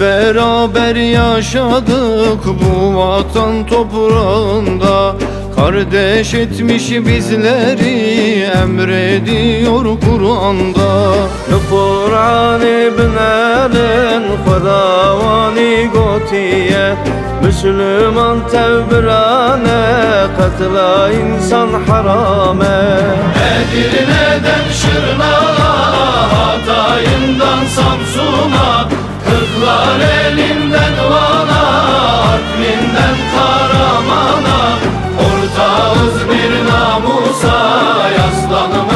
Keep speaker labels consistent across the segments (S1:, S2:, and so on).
S1: beraber yaşadık bu vatan toprağında. Kardeş etmiş bizleri emrediyor Kur'an'da.
S2: Kur'an-ı binen Xudavani gotiye. Müslüman tevbirane Katla insan harame.
S1: Edirne'den Şırnak'a Hatay'ından Samsun'a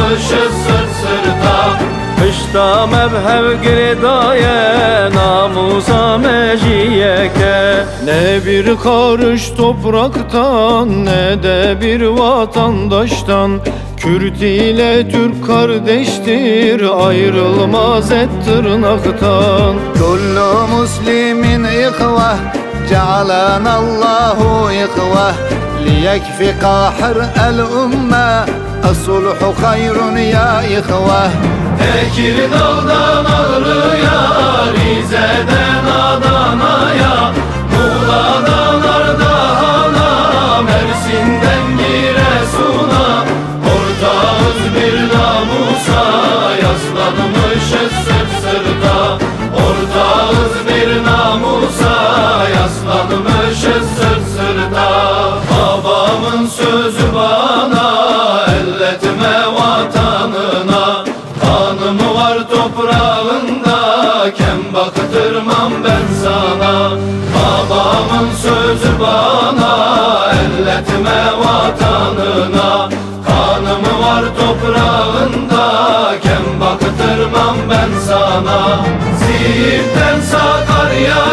S1: Yaslanmışız sırt sırta
S2: Kışta mevhev girdaya Namusa meciyeke
S1: Ne bir karış topraktan ne de bir vatandaştan Kürt ile Türk kardeştir ayrılmaz et tırnaktan
S3: كل مسلم إخوة جعلنا الله إخوة ليكفي قاحر الأمة الصلح خير يا إخوة
S1: Tekirdağ'dan Ağrı'ya, Rize'den Adana'ya Muğla'dan Ardahan'a, Mersin'den Giresun'a Ortağız bir namusa, yaslanmışız sırt sırta Ortağız bir namusa, yaslanmışız sırt sırta Babamın sözü Kem baktırmam ben sana. Babamın sözü bana Elletme vatanına. Kanım var toprağında Kem baktırmam ben sana. Siirt'ten Sakarya'ya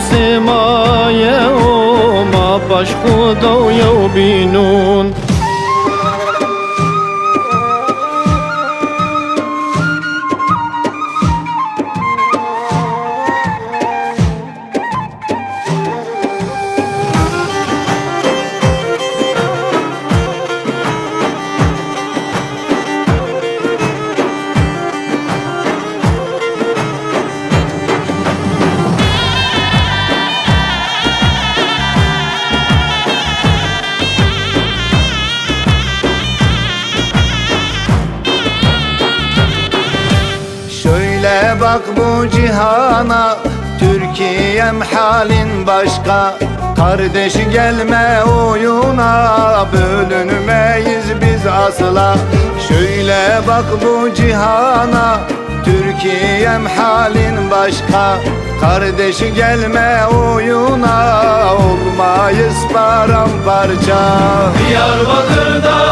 S1: سمايا وما بشخو ضو binun.
S3: Şöyle bak bu cihana Türkiye'm halin başka. Kardeş gelme oyuna Bölünmeyiz biz asla. Şöyle bak bu cihana Türkiye'm halin başka. Kardeş gelme oyuna Olmayız paramparça.
S1: Diyarbakır'dan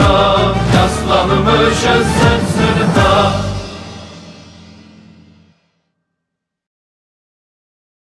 S1: sırta Yaslanmışız sen sırta